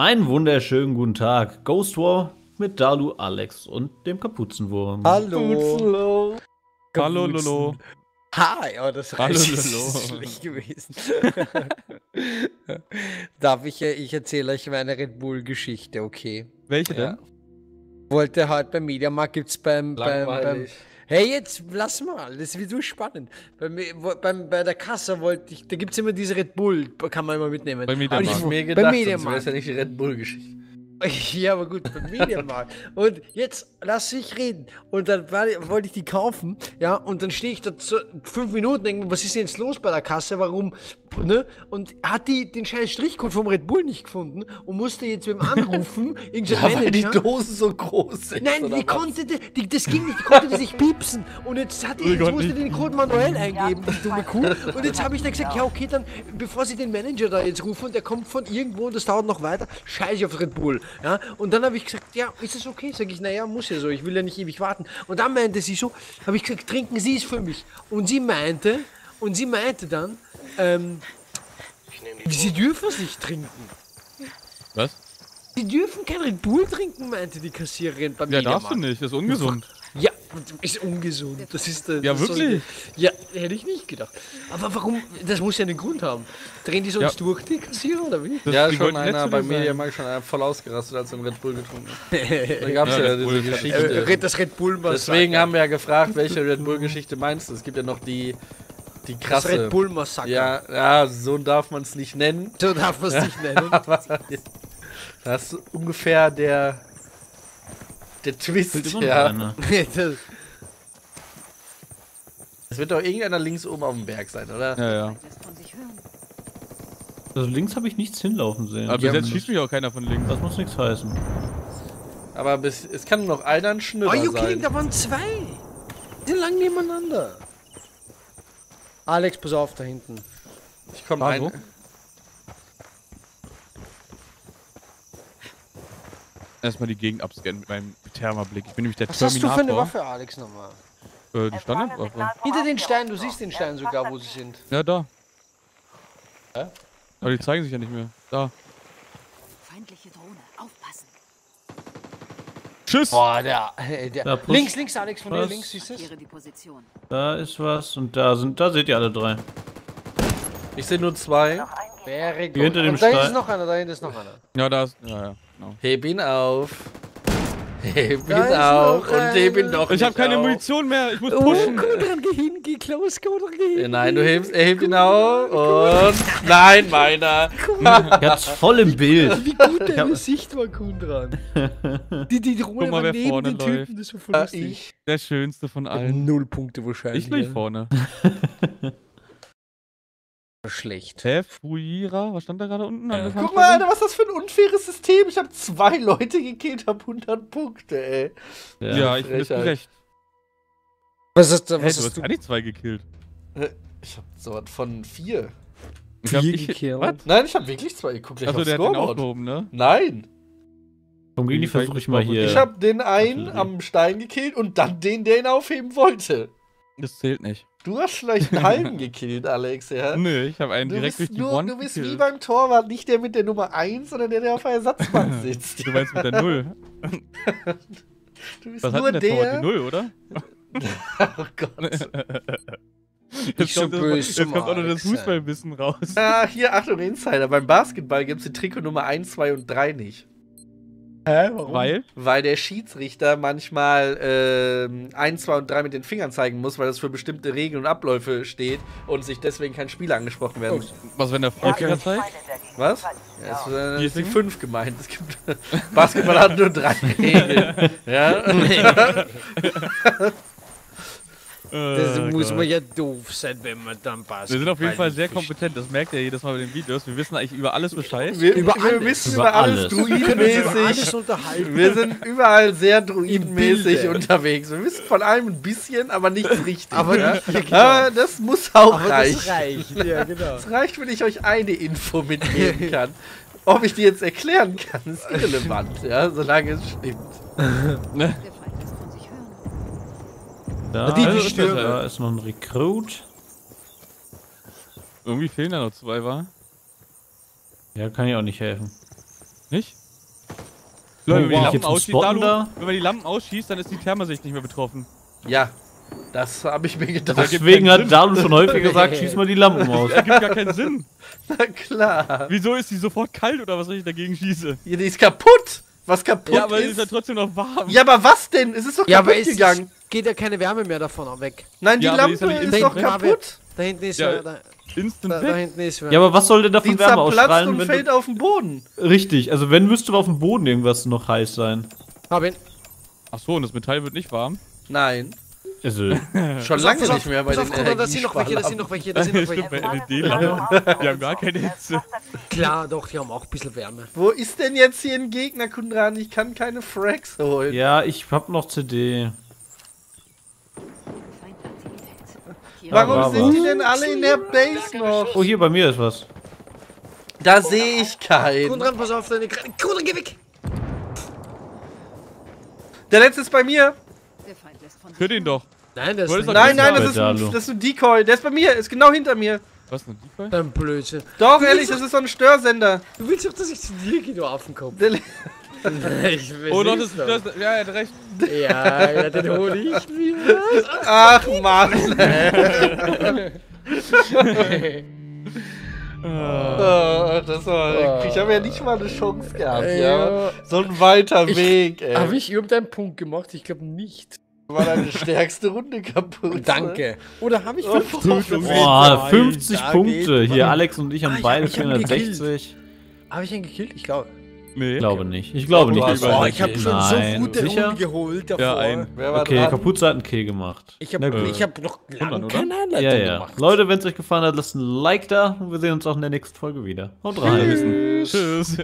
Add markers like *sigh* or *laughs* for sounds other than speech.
Einen wunderschönen guten Tag. Ghost War mit Dalu, Alex und dem Kapuzenwurm. Hallo. Hallo, Lolo. Hi, oh, das Hallo, Reich Lolo. ist *laughs* schlecht gewesen. *laughs* Darf ich, äh, ich erzähle euch meine Red Bull-Geschichte, okay? Welche Ja. denn? Wollte heute beim Mediamarkt gibt's beim, beim, beim Langweilig. Hey, jetzt lass mal, das wird so spannend. Beim, wo- beim, bei der Kasse wollte ich, da gibt's immer diese Red Bull, kann man immer mitnehmen. Aber Mediamarkt. ich- ich mir gedacht, wäre Mediamarkt. es ja nicht die Red Bull-Geschichte. *laughs* Ja, aber gut, beim Mediamarkt. Und jetzt lass ich reden. Und dann war, wollte ich die kaufen, ja, und dann stehe ich da zu, fünf Minuten, denke, mir, was ist denn jetzt los bei der Kasse, warum, ne? Und hat die den scheiß Strichcode vom Red Bull nicht gefunden und musste jetzt mit dem anrufen, *laughs* irgendein Ja, weil die Manager. Dose so groß ist. Nein, die was? konnte, die, die, das ging nicht, die konnte das nicht piepsen. Und jetzt, hat die, Oh jetzt musste nicht. die den Code manuell eingeben, die dumme Kuh. Und jetzt habe ich dann gesagt, ja okay, dann, bevor sie den Manager da jetzt rufen und der kommt von irgendwo und das dauert noch weiter, scheiße ich auf Red Bull. Ja? Und dann habe ich gesagt, ja, ist das okay? Sag ich, naja, muss ja so, ich will ja nicht ewig warten. Und dann meinte sie so, habe ich gesagt, trinken Sie es für mich. Und sie meinte, und sie meinte dann, ähm, sie dürfen es nicht trinken. Was? Sie dürfen kein Red Bull trinken, meinte die Kassiererin beim Ja, darfst du nicht. Das ist ungesund. Ja, ist ungesund. Das ist der. Ja, das soll- wirklich? ja, hätte ich nicht gedacht. Aber warum? Das muss ja einen Grund haben. Drehen die sonst Ja. durch, die Kassierer, oder wie? Das, Ja, die schon einer dir sein. Mediamarkt schon einer voll ausgerastet, als er einen Red Bull getrunken hat. *laughs* Da gab es Ja, ja, Red diese ist- Äh, Geschichte. Red- das Red Bull Massaker. Deswegen haben wir ja gefragt, welche Red Bull-Geschichte meinst du? Es gibt ja noch die, die das krasse. Red Bull Massaker. Ja, ja, so darf man es nicht nennen. So darf man es nicht nennen. *laughs* Das ist ungefähr der, der Twist. Ja. *laughs* Es wird doch irgendeiner links oben auf dem Berg sein, oder? Ja, ja. Also links habe ich nichts hinlaufen sehen. Aber bis jetzt schießt mich auch keiner von links. das muss nichts heißen. Aber bis, es kann nur noch einer ein Schnüller Are you kidding? sein. Da waren zwei. Die lang nebeneinander. Alex, pass auf, da hinten. Ich komme Ah, ein. so? Erstmal die Gegend abscannen mit meinem Thermablick. Ich bin nämlich der Was hast du für eine Terminator. Waffe, Alex, nochmal? Äh, die Standardwaffe. Hinter den Steinen, du siehst den Stein sogar, wo sie sind. Ja, da. Aber die zeigen sich ja nicht mehr. Da. Feindliche Drohne. Aufpassen. Tschüss! Boah, der. äh, der Da, links, links, Alex, von dir Was? links, siehst du. Da ist was und da sind, da seht ihr alle drei. Ich sehe nur zwei. Good. Hier hinter dem Und da hinten ist Stein. noch einer, da hinten ist noch einer. Ja, da ist. Ja, ja. Genau. Heb ihn auf. Heb ihn auf und heb ihn doch Ich habe keine auf. Munition mehr. Ich muss Oh, pushen. komm dran, geh hin, geh close, komm dran, geh Ja, hin. Nein, du hebst, er hebt ihn auf und. Nein, meiner. Ich hab's voll im Bild. Wie gut deine Sicht war, Kundran. *laughs* Die, die Drohne Guck mal, war wer neben vorne den Typen, läuft. das war voll Ah, lustig. ich. Der schönste von allen. Null Punkte wahrscheinlich. Ich ja. vorne. *laughs* Schlecht. Hä? Fuira? Was stand da gerade unten? Der Guck mal, Alter, was ist das für ein unfaires System? Ich habe zwei *laughs* Leute gekillt, hab 100 Punkte, ey. Ja, ich bin gerecht. Was ist da, Hey, was du hast du? gar nicht zwei gekillt. Ich hab so was von vier. Ich Vier ich, gekillt? Was? Nein, ich hab wirklich zwei geguckt. Ich Achso, hab der hat den Scoreboard. aufgehoben, ne? Nein, Vom Gegen die versuche ich mal hier. ich hab den einen am Stein gekillt und dann den, der ihn aufheben wollte. Das zählt nicht. Du hast vielleicht einen halben gekillt, Alex, ja? *laughs* Nö, ich habe einen Du direkt durch die nur, Wand du bist wie gekillt. beim Torwart, nicht der mit der Nummer 1, sondern der, der auf der Ersatzbank *laughs* sitzt. Du meinst mit der Null. *laughs* Du bist Was hat nur denn der Torwart? Die der. Null, oder? Oh Gott. Jetzt kommt, das, böse jetzt kommt auch noch das. Fußballwissen raus. Ah, hier, Achtung, Insider. Beim Basketball gibt es die Trikot Nummer 1, 2 und 3 nicht. Hä, warum? Weil? Weil der Schiedsrichter manchmal ähm, 1, 2 und 3 mit den Fingern zeigen muss, weil das für bestimmte Regeln und Abläufe steht und sich deswegen kein Spieler angesprochen werden. Was, wenn der Vollfinger zeigt? Was? Ja, das äh, ist die Finger? 5 gemeint. Es gibt, *laughs* Basketball hat nur drei *laughs* Regeln. ja? *laughs* Das Äh, muss Gott. man ja doof sein, wenn man dann passt. Wir sind auf jeden Fall sehr kompetent, das merkt ihr jedes Mal bei den Videos. Wir wissen eigentlich über alles Bescheid. Wir, Über wir alles. wissen Über über alles alles. Druidenmäßig. Wir sind überall sehr druidenmäßig *laughs* unterwegs. Wir wissen von allem ein bisschen, aber nichts richtig. Aber ja? ja, genau. aber das muss auch Aber reichen. das reicht, ja, genau. Es reicht, wenn ich euch eine Info mitgeben kann. Ob ich die jetzt erklären kann, ist irrelevant, ja, solange es stimmt. Der *laughs* *laughs* Da, Die, die ist, stürmen. da ist noch ein Rekrut. Irgendwie fehlen da noch zwei, wa? Ja, kann ich auch nicht helfen. Nicht? Leute, wenn, die wow. Wenn man die Lampen ausschießt, dann ist die Thermosicht nicht mehr betroffen. Ja, das habe ich mir gedacht. gibt Deswegen hat. Dalu schon häufig *laughs* gesagt, schieß mal die Lampen *laughs* aus. Das gibt gar keinen Sinn. Na klar. Wieso ist die sofort kalt oder was, wenn ich dagegen schieße? Ja, die ist kaputt. Was kaputt Ja, aber ist. ist ja trotzdem noch warm. ja, aber was denn? Es ist doch Ja, aber kaputt es gegangen. geht ja keine Wärme mehr davon weg. Nein, die Ja, aber die ist Lampe ist, nicht doch kaputt. Da hinten ist Ja, da, Instant da, da hinten ist Ja, aber was soll denn Die davon Wärme zerplatzt ausstrahlen, und wenn fällt du, auf den Boden. Richtig, also wenn müsste auf dem Boden irgendwas noch heiß sein. Hab ihn. Ach so, und das Metall wird nicht warm. Nein, Also, *laughs* schon lange nicht mehr bei den Konrad, da sind noch welche, da sind noch welche, da sind noch *laughs* welche. bei LED-Lampen. *laughs* Die haben gar keine Hitze. Klar, doch, die haben auch ein bisschen Wärme. Wo ist denn jetzt hier ein Gegner, Kundran? Ich kann keine Frags holen. ja, ich hab noch CD. Warum Bravo. sind die denn alle in der Base noch? Oh, hier bei mir ist was. Da sehe ich keinen. Konrad, pass auf, deine Kra- Konrad, geh weg! Der letzte ist bei mir. Der Feind lässt von sich Hör den doch. Nein, das ist Nein, nein, das ist, das ist ein Decoy. Der ist bei mir. Ist genau hinter mir. Was, ein Decoy? ein Blödsinn. Doch, ehrlich, das ist so ein Störsender. Du willst doch, dass ich zu dir gehe, du Affenkopf. *laughs* Ich will Oh doch, das, nicht das, ja, er hat recht. Ja, ja, den hole ich mir. ach, Mann. *laughs* Oh, das war, ich habe ja nicht mal eine Chance gehabt, ja. Ja. So ein weiter Weg, ey. Habe ich irgendeinen Punkt gemacht? Ich glaube nicht. War deine stärkste Runde kaputt. Danke. Oder habe ich 50 Boah, 50 Da Punkte. geht- Hier, Alex und ich Ah, haben ich beide hab- ich hab ihn 460. Habe ich einen gekillt? Ich glaube. Nee. Ich glaube nicht. Ich glaube nicht. Oh, wir Boah, einen ich habe schon Nein. so gute Sicher? Runden geholt davor. Ja, ein. Okay, dran? Kapuze hat einen Kill gemacht. Ich habe Äh, ich hab noch lange keine Anleitung Ja, ja. gemacht. Leute, wenn es euch gefallen hat, lasst ein Like da und wir sehen uns auch in der nächsten Folge wieder. Haut rein. Tschüss.